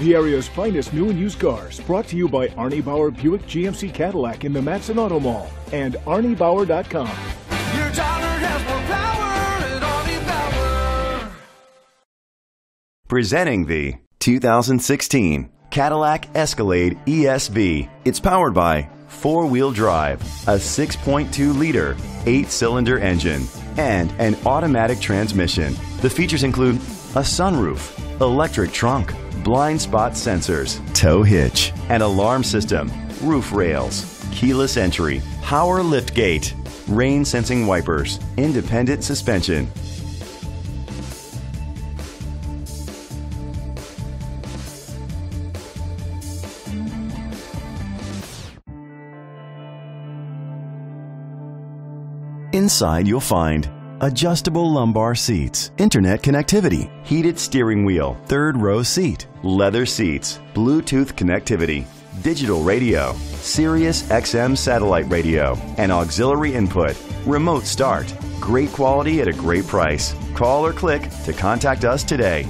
The area's finest new and used cars, brought to you by Arnie Bauer Buick GMC Cadillac in the Matteson Auto Mall and ArnieBauer.com. Your dollar has more power at Arnie Bauer. Presenting the 2016 Cadillac Escalade ESV. It's powered by four wheel drive, a 6.2 liter, eight cylinder engine, and an automatic transmission. The features include a sunroof, electric trunk, blind spot sensors, tow hitch, an alarm system, roof rails, keyless entry, power lift gate, rain sensing wipers, independent suspension. Inside you'll find adjustable lumbar seats, internet connectivity, heated steering wheel, third row seat, leather seats, Bluetooth connectivity, digital radio, Sirius XM satellite radio, and auxiliary input, remote start. Great quality at a great price. Call or click to contact us today.